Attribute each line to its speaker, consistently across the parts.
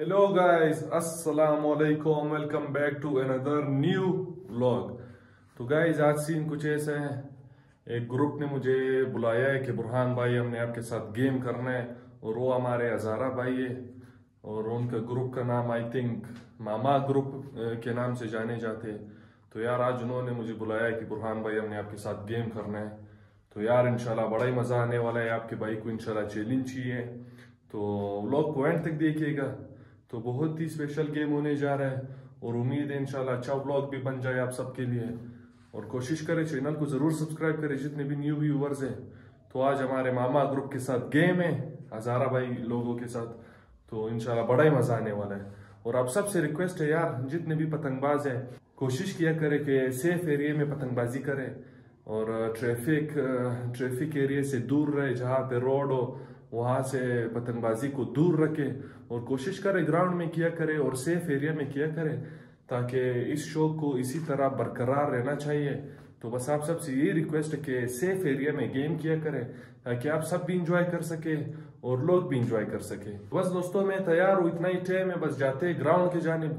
Speaker 1: Hello guys, assalamu alaikum, welcome back to another new vlog. तो guys आज scene कुछ ऐसा है। एक ग्रुप ने मुझे बुलाया है कि बुरहान भाई हमने आपके साथ गेम करना है। और वो हमारे हजारा भाई है। और उनका ग्रुप का नाम आई थिंक मामा ग्रुप के नाम से जाने जाते तो यार आज उन्होंने मुझे बुलाया है कि बुरहान भाई हमने आपके साथ गेम करना है। तो यार इनशाला बड़ा ही मज़ा आने वाला है। आपके भाई को इनशाला चैलेंज चाहिए। तो व्लॉग को एंड तक देखिएगा। तो बहुत ही स्पेशल गेम होने जा रहा है और उम्मीद है इंशाल्लाह अच्छा व्लॉग भी बन जाए आप सबके लिए। और कोशिश करें चैनल को ज़रूर सब्सक्राइब करें, जितने भी न्यू व्यूवर्स हैं। तो आज हमारे मामा ग्रुप के साथ गेम है, हजारा भाई लोगों के साथ। तो इंशाल्लाह बड़ा ही मज़ा आने वाला है। और आप सबसे रिक्वेस्ट है यार, जितने भी पतंगबाज है, कोशिश किया करें कि सेफ़ एरिया में पतंगबाजी करें। और ट्रैफ़िक ट्रैफ़िक एरिया से दूर रहे, जहाँ पे रोड हो वहाँ से पतंगबाजी को दूर रखे और कोशिश करें ग्राउंड में किया करें और सेफ़ एरिया में किया करें, ताकि इस शौक को इसी तरह बरकरार रहना चाहिए। तो बस आप सबसे ये रिक्वेस्ट है कि सेफ़ एरिया में गेम किया करें, ताकि आप सब भी इंजॉय कर सके और लोग भी इंजॉय कर सके। बस दोस्तों, मैं तैयार हूँ, इतना ही टाइम है बस जाते हैं ग्राउंड के जानिब।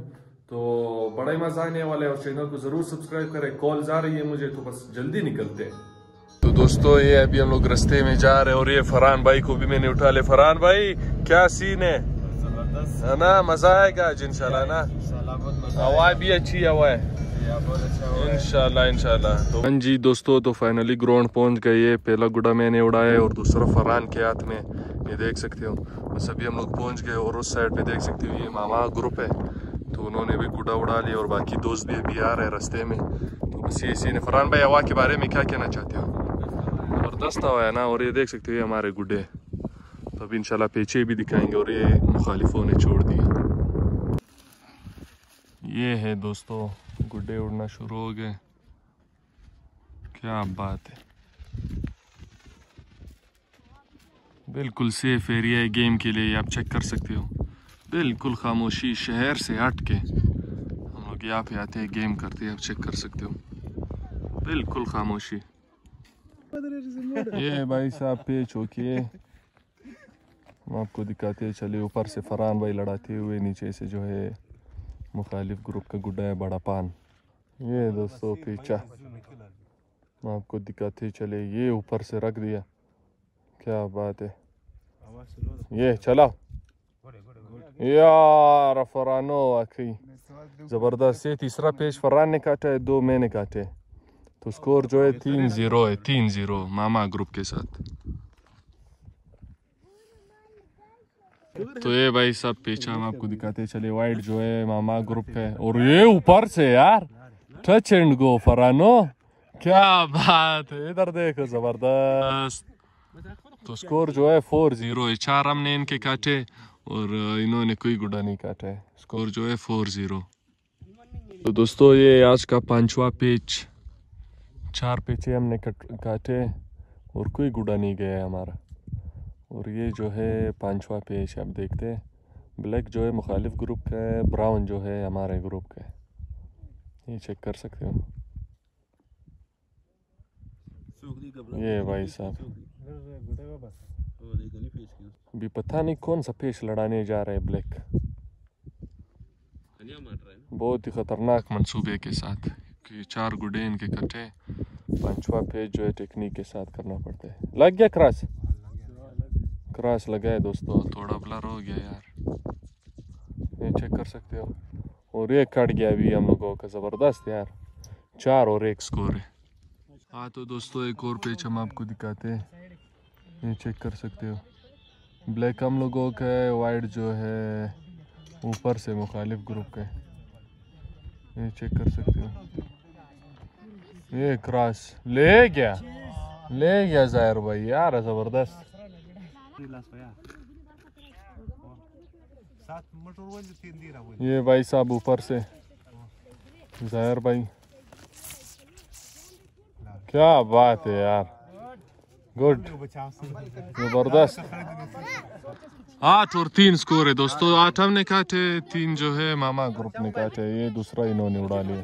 Speaker 1: तो बड़ा ही मज़ा आने वाला है और चैनल को ज़रूर सब्सक्राइब करें कॉल आ रही है मुझे तो बस जल्दी निकलते हैं। तो दोस्तों ये अभी हम लोग रास्ते में जा रहे हैं और ये फरहान भाई को भी मैंने उठा ले फरहान भाई क्या सीन है? है ना? मज़ा आएगा आज इंशाल्लाह ना? हवा भी अच्छी हवा है। इंशाल्लाह इंशाल्लाह। तो हाँ जी दोस्तों तो फाइनली ग्राउंड पहुँच गए। ये पहला गुड़ा मैंने उड़ाया और दूसरा फरहान के हाथ में। ये देख सकते हो। बस अभी हम लोग पहुँच गए और उस साइड पे देख सकते हो ये मामा ग्रुप है। तो उन्होंने भी गुड़ा उड़ा लिया और बाकी दोस्त भी अभी आ रहे हैं रास्ते में। तो बस ये सीन फरहान भाई हवा के बारे में क्या कहना चाहते हो? ज़बरदस्त हवा है ना, और ये देख सकते हो हमारे गुड्डे तो अभी इंशाल्लाह पीछे भी दिखाएँगे और ये मुखालिफों ने छोड़ दिया ये है दोस्तों, गुड्डे उड़ना शुरू हो गए। क्या बात है। बिल्कुल सेफ़ एरिया है गेम के लिए आप चेक कर सकते हो। बिल्कुल खामोशी, शहर से हट के हम लोग यहाँ पे आते हैं गेम करते हैं, आप चेक कर सकते हो। बिल्कुल खामोशी। ये भाई साहब पे चौकी हम आपको दिखाते हैं चले ऊपर से फरहान भाई लड़ाते हुए नीचे से जो है, मुखालिफ ग्रुप का गुड्डा है बड़ा पान ये दोस्तों पीछा हम आपको दिखाते चले ये ऊपर से रख दिया। क्या बात है। ये चलाओ। यार फरानो आखिरी। ज़बरदस्त। ये तीसरा पेज फरहान ने काटा है, दो मैंने काटे तो स्कोर जो है तीन ज़ीरो है तीन ज़ीरो मामा ग्रुप के साथ तो ये भाई सब पीछा हम आपको दिखाते चले वाइट जो है मामा ग्रुप का है और ये ऊपर से यार टच एंड गो फरानो क्या बात है इधर देखो ज़बरदस्त तो स्कोर जो है फोर ज़ीरो है चार हमने इनके काटे और इन्होंने कोई गुडा नहीं काटा है स्कोर जो है फोर ज़ीरो तो दोस्तों ये आज का पांचवा पेज चार पेचे हमने काटे और कोई गुडा नहीं गया है हमारा। और ये जो है पांचवा पेज आप देखते हैं। ब्लैक जो है मुखालिफ ग्रुप का है ब्राउन जो है हमारे ग्रुप का है। ये चेक कर सकते हो? ये भाई साहब। अभी पता नहीं कौन सा पेश लड़ाने जा रहे हैं ब्लैक। बहुत ही खतरनाक मंसूबे के साथ कि चार गुडे इनके कटे। पांचवा पेज जो है टेक्निक के साथ करना पड़ता है। लग गया क्रॉस क्रॉस लगा है दोस्तों। थोड़ा ब्लर हो गया यार। ये चेक कर सकते हो। और एक कट गया अभी हम लोगों का ज़बरदस्त यार। चार और एक स्कोर है। हाँ तो दोस्तों एक और पेज हम आपको दिखाते हैं। ये चेक कर सकते हो। ब्लैक हम लोगों का है वाइट जो है ऊपर से मुखालिफ ग्रुप का है। ये चेक कर सकते हो। ये क्रॉस ले गया ले गया ज़ाहिर भाई यार ज़बरदस्त ये भाई साहब ऊपर से ज़ाहिर भाई क्या बात है यार गुड ज़बरदस्त आठ और तीन स्कोर है दोस्तों आठ हमने काटे तीन जो है मामा ग्रुप ने काटे ये दूसरा इन्होंने उड़ा लिया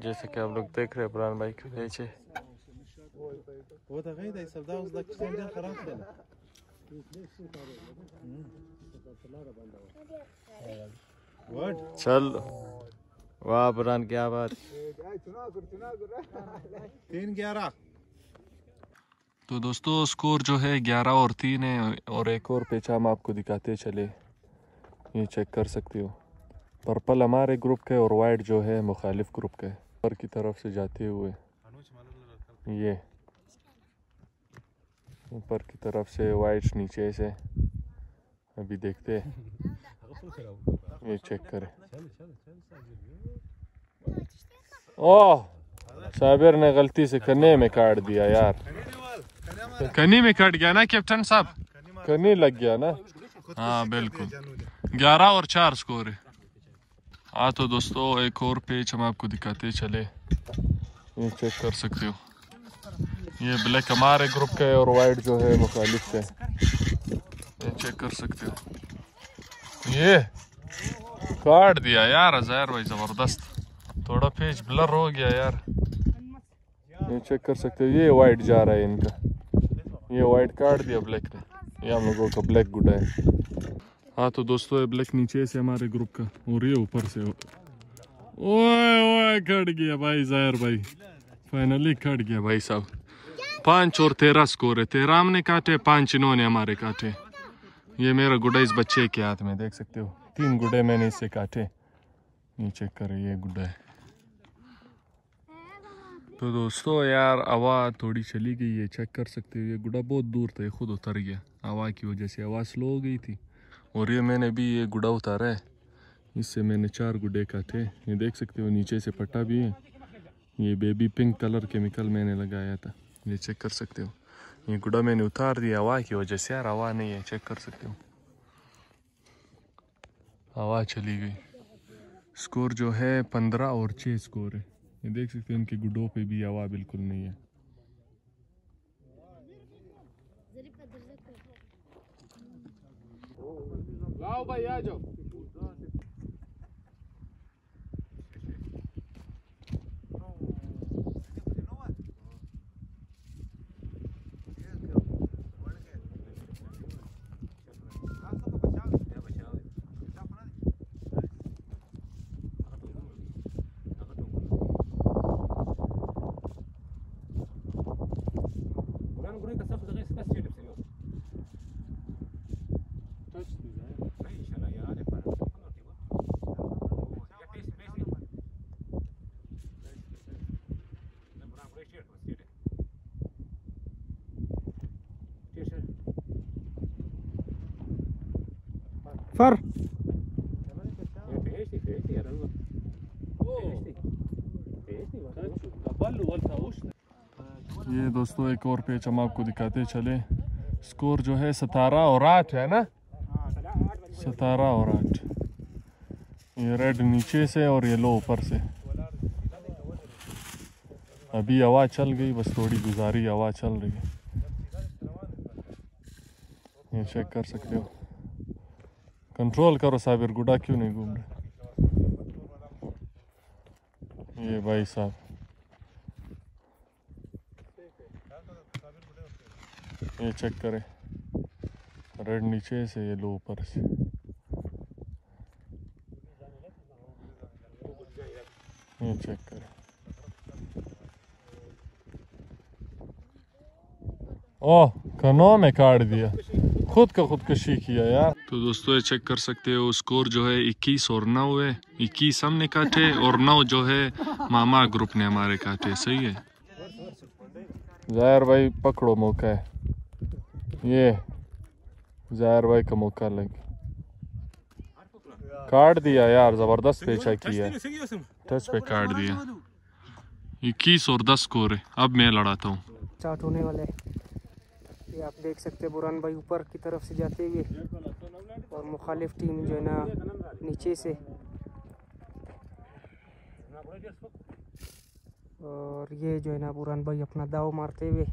Speaker 1: जैसे कि आप लोग देख रहे हैं बुरान भाई के नीचे
Speaker 2: वो तो हम्म।
Speaker 1: चल। वाह बुरान क्या बात।
Speaker 2: तीन ग्यारह।
Speaker 1: तो दोस्तों स्कोर जो है ग्यारह और तीन है और एक और पेचाम आपको दिखाते चले। ये चेक कर सकते हो। पर्पल हमारे ग्रुप के और वाइट जो है मुखालिफ ग्रुप का है ऊपर की तरफ़ से जाते हुए। ये ऊपर की तरफ़ से वाइट नीचे से। अभी देखते हैं। ये चेक करें। ओह साबिर ने गलती से कन्ने में काट दिया यार। कनी में कट गया ना कैप्टन साहब? कनी लग गया ना? हाँ बिल्कुल। ग्यारह और चार स्कोर है। हाँ तो दोस्तों, एक और पेज हम आपको दिखाते चले। ये चेक कर सकते हो। ये ब्लैक हमारे ग्रुप का है और वाइट जो है मुखालिफ है। ये चेक कर सकते हो। ये काट दिया यार हज़ार भाई, ज़बरदस्त। थोड़ा पेज ब्लर हो गया यार। ये चेक कर सकते हो, ये वाइट जा रहा है इनका। ये वाइट काट दिया ब्लैक ने। ये हम लोगों का ब्लैक गुड है। हाँ तो दोस्तों ये ब्लैक नीचे से हमारे ग्रुप का और ये ऊपर से ओए ओए कट गया भाई ज़ाहिर भाई फाइनली कट गया भाई साहब पाँच और तेरह स्कोर है तेरह हमने काटे पाँच इन्होंने हमारे काटे ये मेरा गुड्डा इस बच्चे के हाथ में देख सकते हो तीन गुड्डे मैंने इससे काटे चेक करें ये गुड्डा है तो दोस्तों यार हवा थोड़ी चली गई है चेक कर सकते हो ये गुड्डा बहुत दूर था ये खुद उतर गया हवा की वजह से हवा स्लो हो गई थी और ये मैंने भी ये गुड़ा उतारा है। इससे मैंने चार गुड्डे काटे। ये देख सकते हो, नीचे से पट्टा भी है। ये बेबी पिंक कलर केमिकल मैंने लगाया था। ये चेक कर सकते हो। ये गुड़ा मैंने उतार दिया हवा की वजह से यार, हवा नहीं है। चेक कर सकते हो। हवा चली गई। स्कोर जो है पंद्रह और छः स्कोर है। ये देख सकते हो, इनके गुड्डों पे भी हवा बिल्कुल नहीं है।
Speaker 3: Lao भाई आ जाओ. Bulan bulan kasar sudah kasi kasi hidup sini. नहीं चला यार ये पर या पेस पेस नहीं बुरा बुरा शेयर कर शेयर शेयर
Speaker 2: फर
Speaker 3: ये पेस ही पेस यार वो पेस ही पेस ही
Speaker 1: ये दोस्तों एक और पेच हम आपको दिखाते चले स्कोर जो है सतारह और आठ है ना सतारह और आठ ये रेड नीचे से और येलो ऊपर से अभी हवा चल गई बस थोड़ी गुजारी हवा चल रही है ये चेक कर सकते हो कंट्रोल करो साबिर गुडा क्यों नहीं घूम रहे ये भाई साहब ये चेक करें। रेड नीचे से ये लो ऊपर से। ये चेक करें। ओह कनो में काट दिया। खुद का खुदकशी किया यार। तो दोस्तों ये चेक कर सकते हो स्कोर जो है 21 और नौ है। 21 हमने काटे और नौ जो है मामा ग्रुप ने हमारे काटे सही है? ज़ाहिर भाई पकड़ो मौका है। ये ज़ाहिर भाई का मौका लग। काट दिया यार ज़बरदस्त पेचा किया टच पे काट दिया। इक्कीस और दस स्कोर है। अब मैं लड़ाता हूँ।
Speaker 4: स्टार्ट होने वाले ये आप देख सकते हैं बुरान भाई ऊपर की तरफ़ से जाते हुए और मुखालिफ टीम जो है ना नीचे से। और ये जो है ना बुरान भाई अपना दाव मारते हुए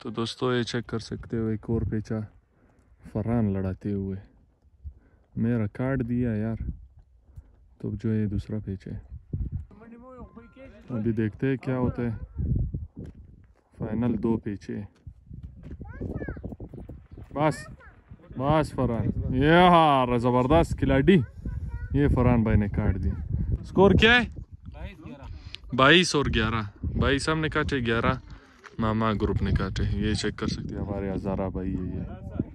Speaker 1: तो दोस्तों, ये चेक कर सकते हो, एक और पेचा फरहान लड़ाते हुए। मेरा कार्ड दिया यार तो जो ये दूसरा पेच है। अभी देखते हैं क्या होता है। फाइनल दो पेचे बस बस फरहान। ये हार ज़बरदस्त खिलाड़ी। ये फरहान भाई ने काट दिया। स्कोर क्या है? बाईस और ग्यारह। भाई साहब ने काटे, ग्यारह। मामा ग्रुप ने काटे। ये चेक कर सकते हैं हमारे हज़ारा भाई है ये।